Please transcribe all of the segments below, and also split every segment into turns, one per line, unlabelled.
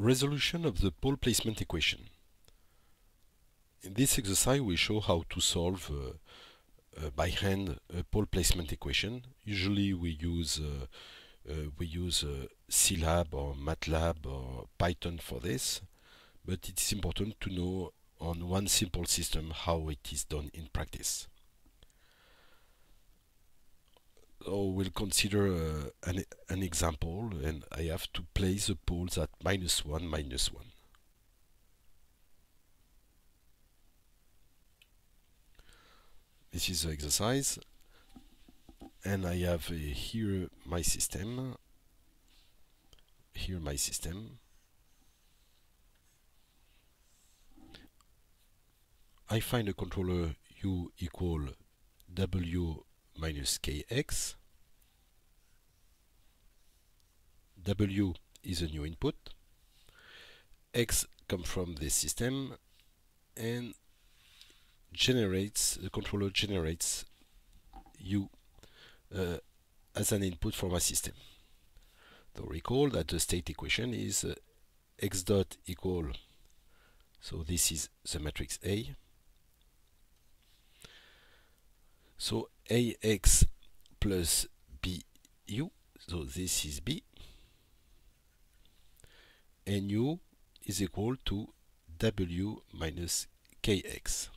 Resolution of the pole placement equation. In this exercise we show how to solve uh, uh, by hand a pole placement equation. Usually we use uh, uh we use uh, Scilab or MATLAB or Python for this, but it is important to know on one simple system how it is done in practice. So we'll consider uh, an, an example and I have to place the poles at minus 1, minus 1. This is the exercise. And I have uh, here my system. Here my system. I find a controller u equal w minus kx. W is a new input. X comes from this system and generates the controller generates U uh, as an input for my system. So recall that the state equation is uh, x dot equal so this is the matrix A So AX plus BU, so this is B, and U is equal to W minus KX.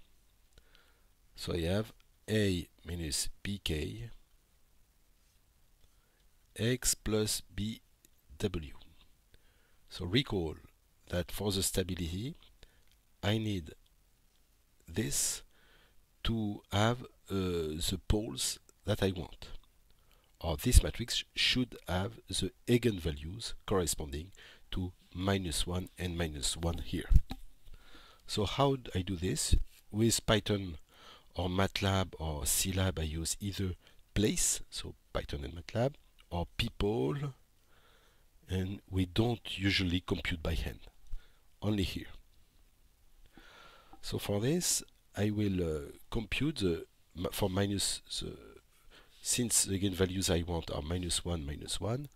So I have A minus BK X plus BW. So recall that for the stability I need this to have uh, the poles that I want. Or this matrix should have the eigenvalues corresponding to minus 1 and minus 1 here. So how do I do this? With Python or MATLAB or Scilab I use either place, so Python and MATLAB, or ppol, and we don't usually compute by hand, only here. So for this I will uh, compute the for minus the since the eigenvalues I want are minus 1, minus 1,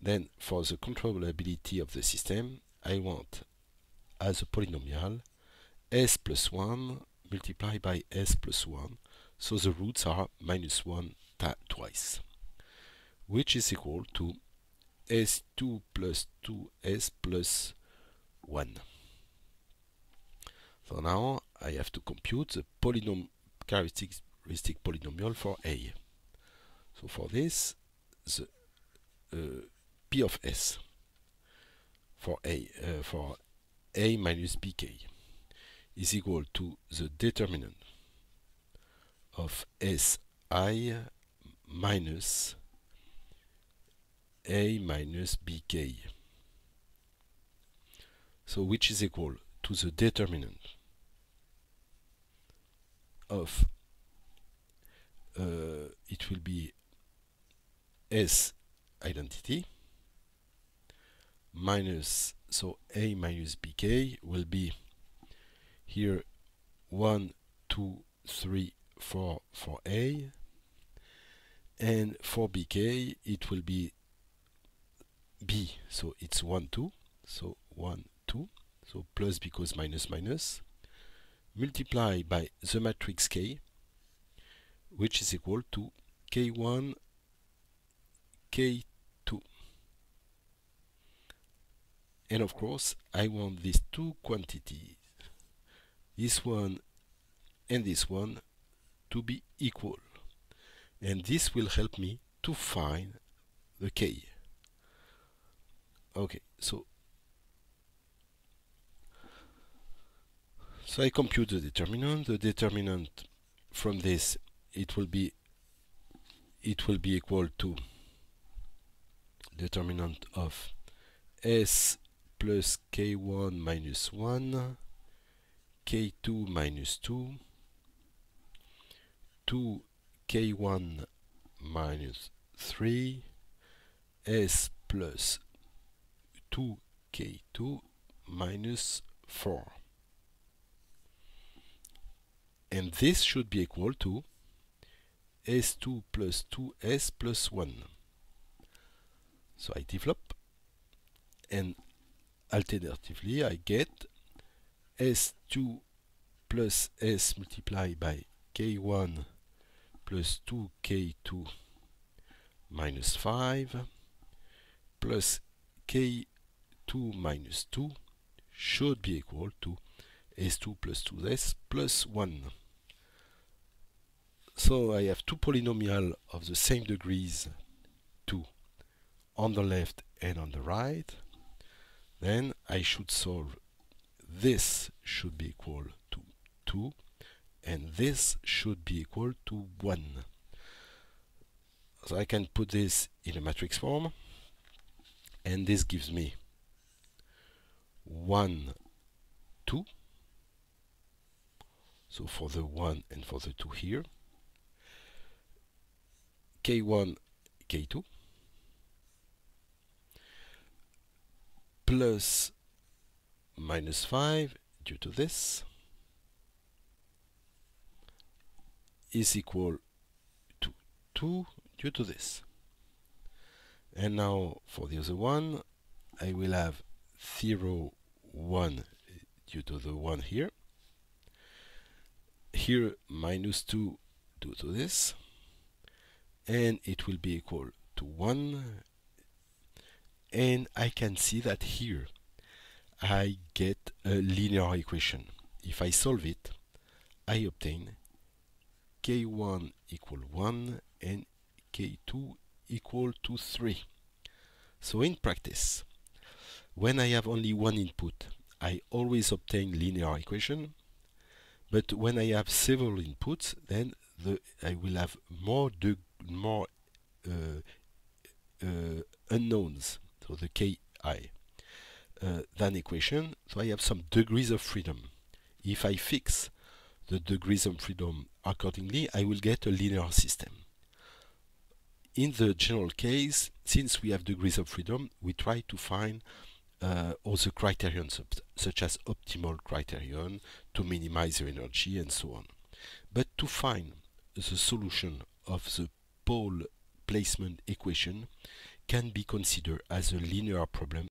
then for the controllability of the system, I want as a polynomial s plus 1 multiplied by s plus 1, so the roots are minus 1 twice, which is equal to s2 plus 2s plus 1. So now I have to compute the polynomial characteristic polynomial for A. So for this, the uh, P of S for A uh, for A minus BK is equal to the determinant of SI minus A minus BK. So which is equal to the determinant of uh, it will be S identity minus so A minus BK will be here 1 2 3 4 for A. And for BK it will be B so it's 1 2 so 1 2 so plus because minus minus multiply by the matrix K, which is equal to K1, K2. And of course, I want these two quantities, this one and this one, to be equal. And this will help me to find the K. Okay, so So I compute the determinant. The determinant from this it will be it will be equal to determinant of s plus k1 minus 1 k2 minus 2 2 k1 minus 3 s plus 2 k2 minus 4 and this should be equal to s2 plus 2s plus 1. So I develop and alternatively I get S2 plus S multiplied by K1 plus 2K2 minus 5 plus K2 minus 2 should be equal to S2 plus 2S plus 1. So I have two polynomials of the same degrees 2 on the left and on the right. Then I should solve this should be equal to 2 and this should be equal to 1. So I can put this in a matrix form and this gives me 1, 2. So for the 1 and for the 2 here. K1, K2. Plus minus 5 due to this is equal to 2 due to this. And now for the other one, I will have 0, 1 due to the 1 here. Here minus 2 due to this. And it will be equal to 1. And I can see that here I get a linear equation. If I solve it, I obtain k1 equal 1 and k2 equal to 3. So in practice, when I have only one input, I always obtain linear equation. But when I have several inputs, then the, I will have more more uh, uh, unknowns, so the ki uh, than equation, so I have some degrees of freedom. If I fix the degrees of freedom accordingly, I will get a linear system. In the general case, since we have degrees of freedom, we try to find uh, other criterions such as optimal criterion to minimize the energy and so on. But to find the solution of the pole placement equation can be considered as a linear problem